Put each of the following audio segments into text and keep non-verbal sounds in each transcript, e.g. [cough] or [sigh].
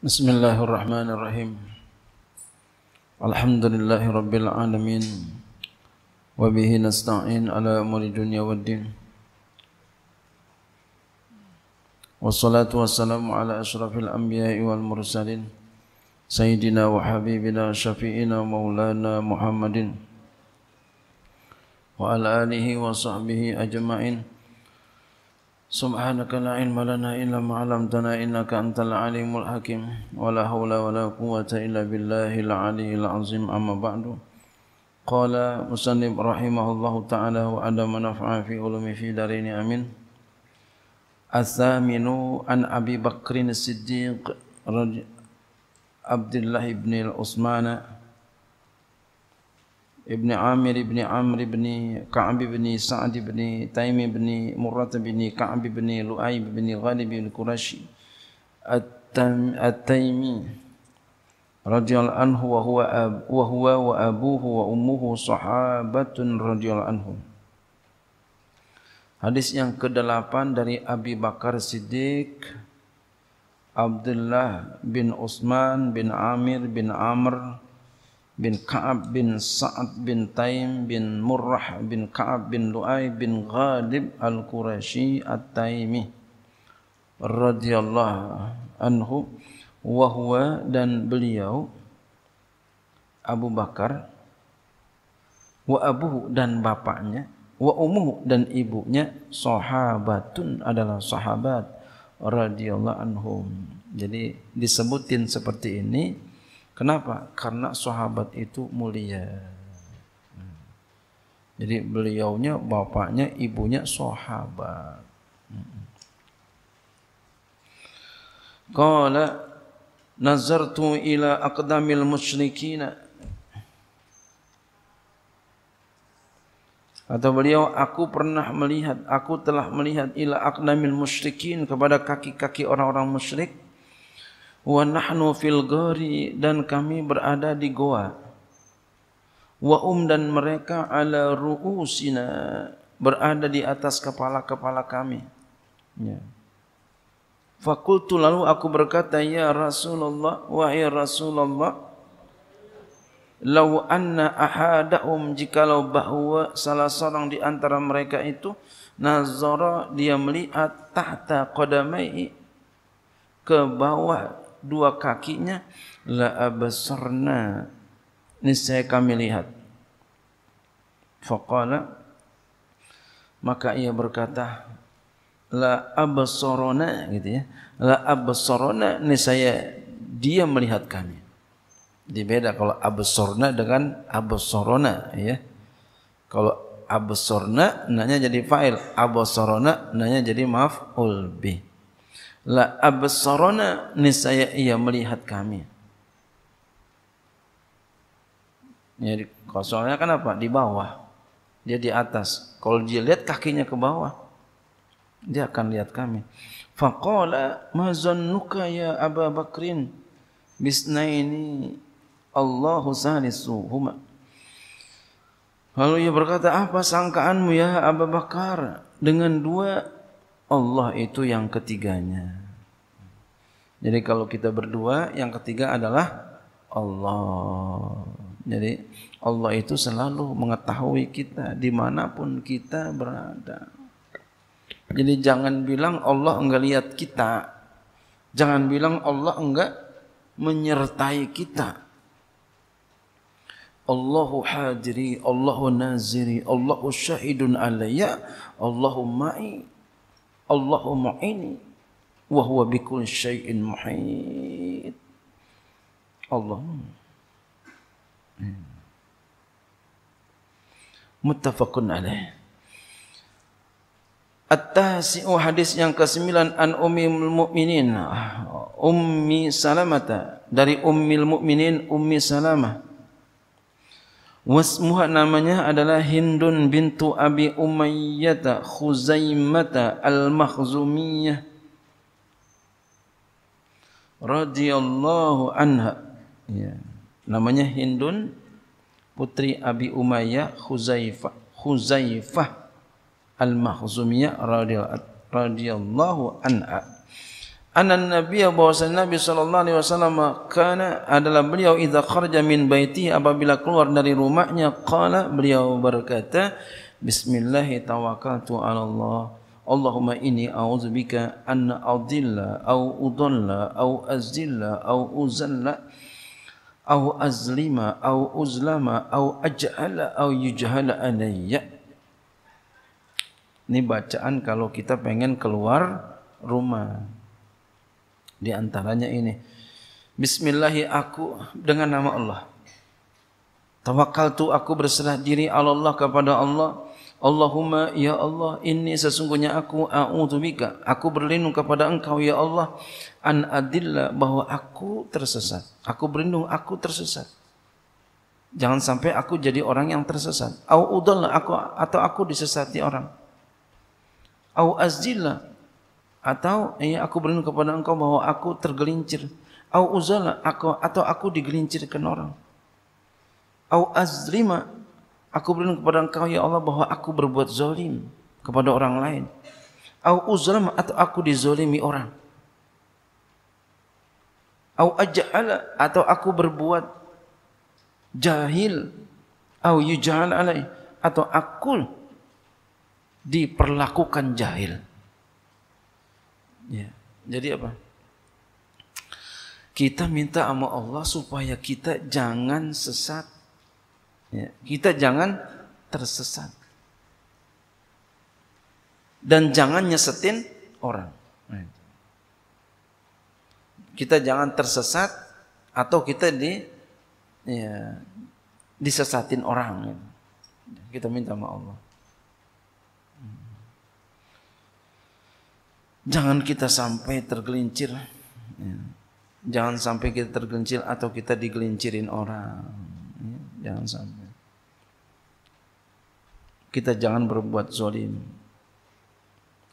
بسم الله الرحمن الرحيم الحمد لله رب العالمين وبه نستعين على أمور الدنيا والدين والصلاة والسلام على أشرف الأنبياء والمرسلين سيدنا وحبيبنا شفيئنا مولانا محمد وعلى آله وصحبه أجمعين سبحانك لا علم لنا إلا ما علمتنا إنك أنت العليم الحكيم ولا حول ولا قوة إلا بالله العلي العظيم أما بعد قال مسلم رحمه الله تعالى وعندما نفع في علوم في دارين أمين الثامن عن أبي بكر الصديق عبد الله بن العثمان ابن عامر بن عمرو بن كعب بن سعد بن تيم بن مرة بن كعب بن لؤي بن غالب القرشي التيمي رضي الله عنه وهو أب وهو وأبوه وأمه صحابة رضي الله عنهم Hadis yang ke-8 dari Abi Bakar Siddiq Abdullah bin Utsman bin Amir bin Amr bin Ka'ab bin Sa'ad bin Taim bin Murrah bin Ka'ab bin Lu'ay bin Ghalib Al-Qurashi At-Taimi radhiyallahu anhu. Wa huwa dan beliau Abu Bakar wa abuhu dan bapaknya wa umuhu dan ibunya sahabatun adalah sahabat radhiyallahu anhum. Jadi disebutin seperti ini Kenapa? Karena sahabat itu mulia. Jadi beliaunya, bapaknya, ibunya sahabat. Qala nazartu ila aqdamil musyrikina Atau beliau aku pernah melihat aku telah melihat ila aqdamil musyrikin kepada kaki-kaki orang-orang musyrik wa nahnu fil ghari dan kami berada di goa. Wa um dan mereka ala ruusina berada di atas kepala-kepala kami. Ya. Fakultu lalu aku berkata ya rasulullah wa ya rasulullah lau anna ahadahum jikalau bahwa salah seorang di antara mereka itu nazara dia melihat tahta qadamai ke bawah dua kakinya la abasarna. Niscaya kami lihat. Faqala maka ia berkata la abasarna gitu ya. La abasarna niscaya dia melihat kami. Di beda kalau abasarna dengan abasarna ya. Kalau abasarna nanya jadi fa'il. Abasarna nanya jadi maf'ul bih la absarana nisaya ia melihat kami. Jadi kosongnya kan apa? Di bawah. Dia di atas. Kalau dia lihat kakinya ke bawah, dia akan lihat kami. Faqala ma zannuka ya Abu Bakrin bisnaini Allahu salisuhuma. Lalu ia berkata, apa sangkaanmu ya Abu Bakar dengan dua Allah itu yang ketiganya. Jadi kalau kita berdua, yang ketiga adalah Allah. Jadi Allah itu selalu mengetahui kita dimanapun kita berada. Jadi jangan bilang Allah enggak lihat kita. Jangan bilang Allah enggak menyertai kita. Allahu hadiri, Allahu naziri, Allahu syahidun alayya, Allahu ma'i. Allahumma ini wa huwa bikul syai'in muhit. Allah. Hmm. Muttafaqun alaih. At-tasi'u hadis yang ke-9 an ummil mu'minin Ummi Salamah dari ummil mu'minin Ummi Salamah Wasmuha namanya adalah Hindun bintu Abi Umayyah Khuzaimah Al-Makhzumiyah radhiyallahu anha. Ya. Namanya Hindun putri Abi Umayyah Khuzaifah Khuzaifah Al-Makhzumiyah radhiyallahu anha. anna nabiyya bahwasanya Nabi sallallahu alaihi wasallam kana adalah beliau idza kharaja min baiti apabila keluar dari rumahnya qala beliau berkata bismillah tawakkaltu ala Allah Allahumma inni a'udzubika an adilla au udalla au azilla au uzalla au azlima au uzlama au aj'ala au yujhala alayya ini bacaan kalau kita pengen keluar rumah di antaranya ini. Bismillahi aku dengan nama Allah. Tawakal tu aku berserah diri Allah kepada Allah. Allahumma ya Allah ini sesungguhnya aku a'udzubika. Aku berlindung kepada engkau ya Allah an adilla bahwa aku tersesat. Aku berlindung aku tersesat. Jangan sampai aku jadi orang yang tersesat. Au udalla aku atau aku disesati orang. Au azilla atau ya aku berlindung kepada engkau bahwa aku tergelincir. Au uzala aku atau aku digelincirkan orang. Au azlima aku berlindung kepada engkau ya Allah bahwa aku berbuat zalim kepada orang lain au uzlam atau aku dizalimi orang au aj'ala atau aku berbuat jahil au yuj'al alai atau aku diperlakukan jahil Ya. Jadi apa? Kita minta sama Allah supaya kita jangan sesat. Ya. Kita jangan tersesat. Dan jangan nyesetin orang. Kita jangan tersesat atau kita di ya, disesatin orang. Kita minta sama Allah. Jangan kita sampai tergelincir. Ya. Jangan sampai kita tergelincir atau kita digelincirin orang. Ya. Jangan sampai. Kita jangan berbuat zolim.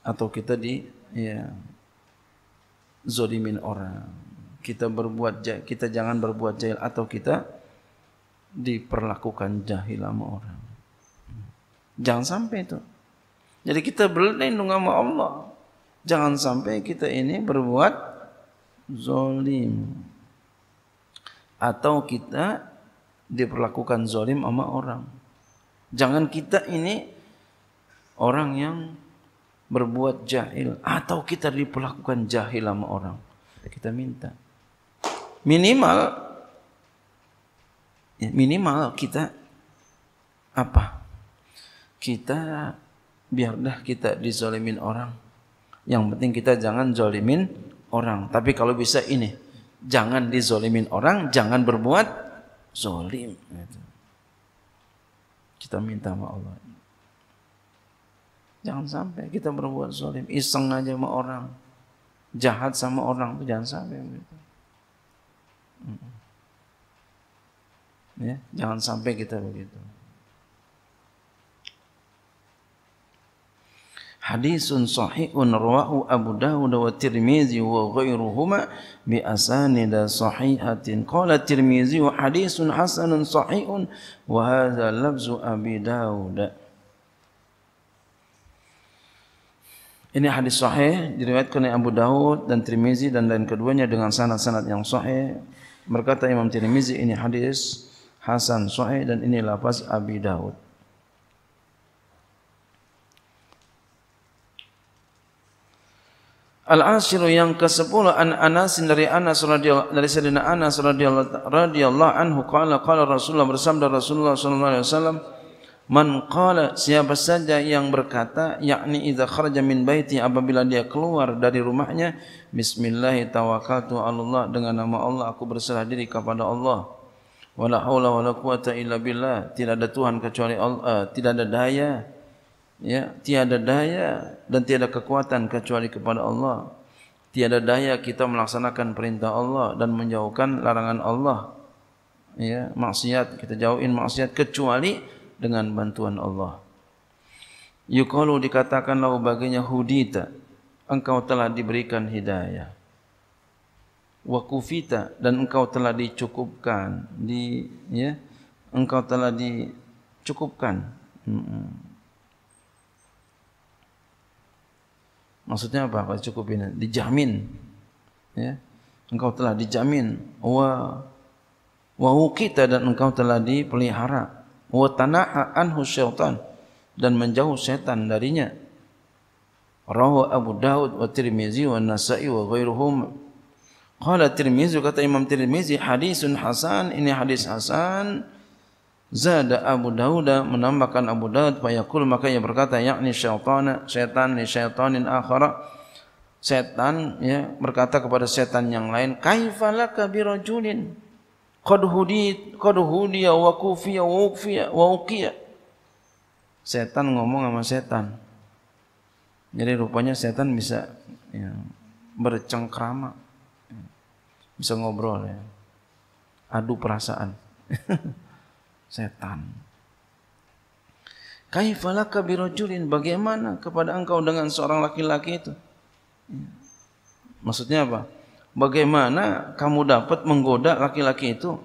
Atau kita di ya, zolimin orang. Kita berbuat kita jangan berbuat jahil atau kita diperlakukan jahil sama orang. Jangan sampai itu. Jadi kita berlindung sama Allah. Jangan sampai kita ini berbuat zolim. Atau kita diperlakukan zolim sama orang. Jangan kita ini orang yang berbuat jahil. Atau kita diperlakukan jahil sama orang. Kita minta. Minimal. Ya, minimal kita apa? Kita biarlah kita dizolimin orang. Yang penting kita jangan zolimin orang. Tapi kalau bisa ini, jangan dizolimin orang, jangan berbuat zolim. Kita minta sama Allah. Jangan sampai kita berbuat zolim, iseng aja sama orang, jahat sama orang itu jangan sampai begitu. Ya, jangan sampai kita begitu. Hadisun sahihun rawahu Abu Dawud wa Tirmizi wa ghairuhuma bi asanid sahihatin qala Tirmizi wa hadisun hasanun sahihun wa hadha lafzu Abi Dawud Ini hadis sahih diriwayatkan oleh Abu Dawud dan Tirmizi dan lain keduanya dengan sanad-sanad yang sahih. Berkata Imam Tirmizi ini hadis hasan sahih dan ini lafaz Abi Dawud. Al-Ashiru yang ke-10 an Anas dari Anas radhiyallahu dari Sayyidina Anas radhiyallahu anhu qala qala Rasulullah bersabda Rasulullah sallallahu alaihi wasallam man qala siapa saja yang berkata yakni idza kharaja min baiti apabila dia keluar dari rumahnya bismillah tawakkaltu Allah dengan nama Allah aku berserah diri kepada Allah. Wala haula wala quwata illa billah. Tidak ada tuhan kecuali Allah uh, tidak ada daya ya tiada daya dan tiada kekuatan kecuali kepada Allah. Tiada daya kita melaksanakan perintah Allah dan menjauhkan larangan Allah. Ya maksiat kita jauhin maksiat kecuali dengan bantuan Allah. Yuqalu dikatakan lahu baginya hudita engkau telah diberikan hidayah. Wa kufita dan engkau telah dicukupkan di ya engkau telah dicukupkan. Hmm. Maksudnya apa? Kalau cukup ini dijamin, ya? Engkau telah dijamin. Wa wa kita dan engkau telah dipelihara. Wa tanaha anhu syaitan dan menjauh setan darinya. Rawu Abu Daud wa Tirmizi wa Nasa'i wa ghairuhum. Qala Tirmizi kata Imam Tirmizi hadisun hasan. Ini hadis hasan Zada Abu Dawud menambahkan Abu Dawud fayaqul maka ia berkata yakni syaitan syaitan ni syaitanin akhara. Setan ya berkata kepada setan yang lain kaifalaka bi rajulin? Qad hudit qad hudiya wa kufiya wa ufiya wa uqiya. Setan ngomong sama setan jadi rupanya setan bisa ya, bercengkrama bisa ngobrol ya adu perasaan [laughs] setan. Kaifalaka birajulin bagaimana kepada engkau dengan seorang laki-laki itu? Maksudnya apa? Bagaimana kamu dapat menggoda laki-laki itu?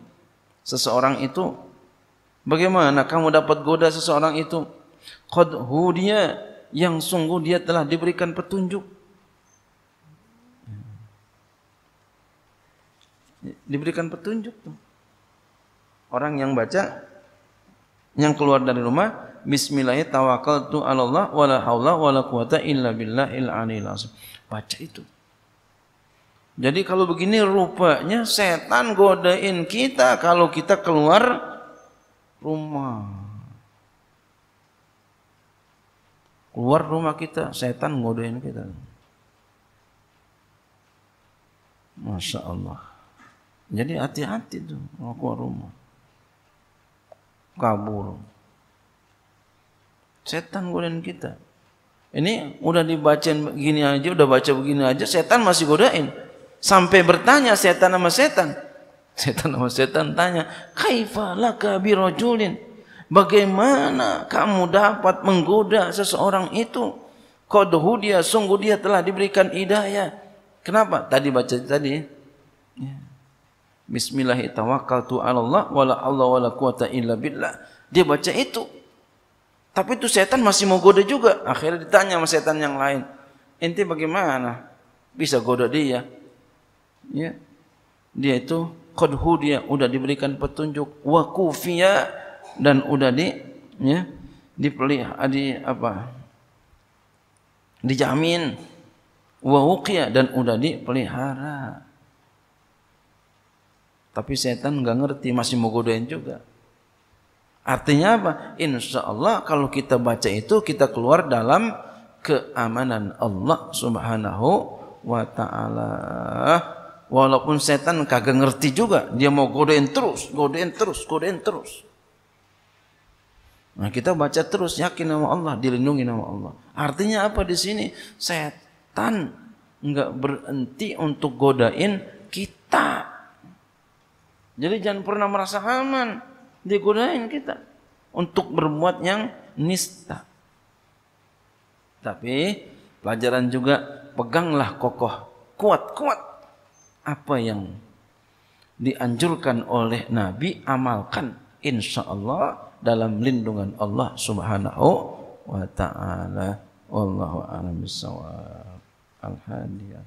Seseorang itu bagaimana kamu dapat goda seseorang itu? Qad hudiya yang sungguh dia telah diberikan petunjuk. Diberikan petunjuk tuh. Orang yang baca yang keluar dari rumah bismillahirrahmanirrahim tawakkaltu 'ala Allah wala haula wala quwata illa billahil aliyil azim. Baca itu. Jadi kalau begini rupanya setan godain kita kalau kita keluar rumah. Keluar rumah kita setan godain kita. Masya Allah. Jadi hati-hati tuh kalau keluar rumah kabur. Setan godain kita. Ini udah dibacain begini aja, udah baca begini aja, setan masih godain. Sampai bertanya setan sama setan. Setan sama setan tanya, "Kaifa laka bi rajulin?" Bagaimana kamu dapat menggoda seseorang itu? Qadhu dia sungguh dia telah diberikan hidayah. Kenapa? Tadi baca tadi. Ya. Bismillahirrahmanirrahim. Wala Allah wala quwata illa billah. Dia baca itu. Tapi itu setan masih mau goda juga. Akhirnya ditanya sama setan yang lain. Ente bagaimana? Bisa goda dia. Ya. Dia itu qadhu dia udah diberikan petunjuk wa kufiya dan udah di ya dipelihara di apa? Dijamin wa dan udah dipelihara. Tapi setan enggak ngerti, masih mau godain juga. Artinya apa? Insya Allah kalau kita baca itu, kita keluar dalam keamanan Allah subhanahu wa ta'ala. Walaupun setan kagak ngerti juga, dia mau godain terus, godain terus, godain terus. Nah, kita baca terus yakin nama Allah, dilindungi nama Allah. Artinya apa di sini? Setan enggak berhenti untuk godain kita. Jadi jangan pernah merasa aman digunakan kita untuk berbuat yang nista. Tapi pelajaran juga peganglah kokoh, kuat-kuat apa yang dianjurkan oleh Nabi amalkan insya Allah dalam lindungan Allah Subhanahu wa taala. Wallahu a'lam bishawab. Al-hadiyah.